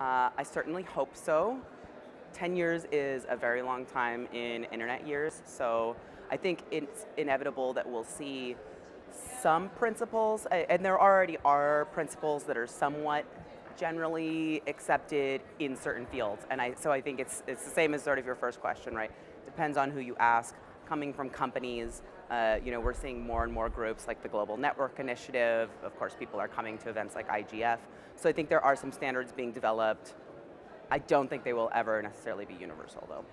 Uh, I certainly hope so. 10 years is a very long time in internet years, so I think it's inevitable that we'll see some principles, and there already are principles that are somewhat generally accepted in certain fields. And I, so I think it's, it's the same as sort of your first question, right? Depends on who you ask. Coming from companies, uh, you know, we're seeing more and more groups like the Global Network Initiative. Of course, people are coming to events like IGF. So I think there are some standards being developed. I don't think they will ever necessarily be universal, though.